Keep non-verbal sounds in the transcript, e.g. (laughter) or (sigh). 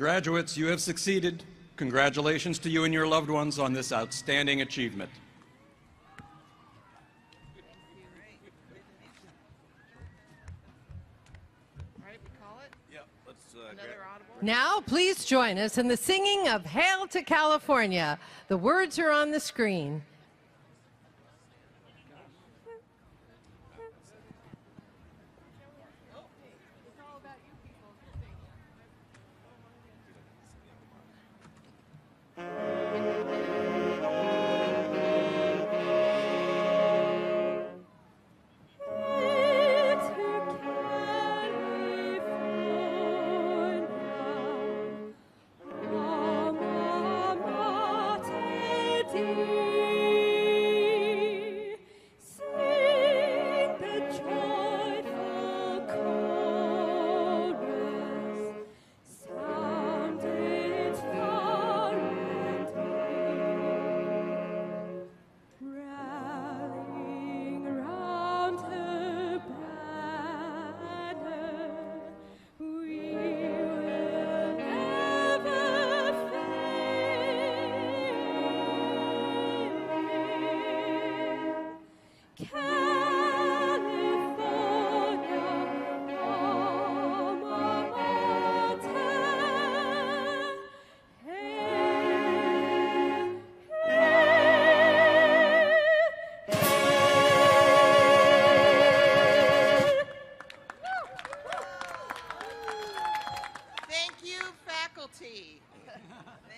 Graduates, you have succeeded. Congratulations to you and your loved ones on this outstanding achievement. Now, please join us in the singing of Hail to California. The words are on the screen. (laughs)